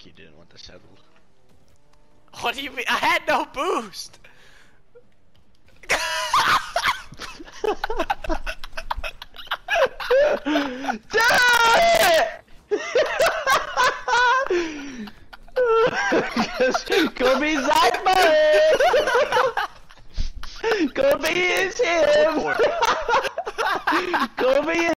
like you didn't want the settle. What do you mean? I had no boost! Kobe Zygmunt! Kobe is him! Kobe is